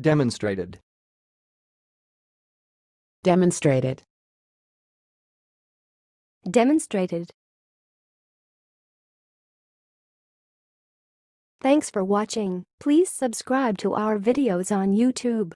Demonstrated. demonstrated, Demonstrated. Thanks for watching. Please subscribe to our videos on YouTube.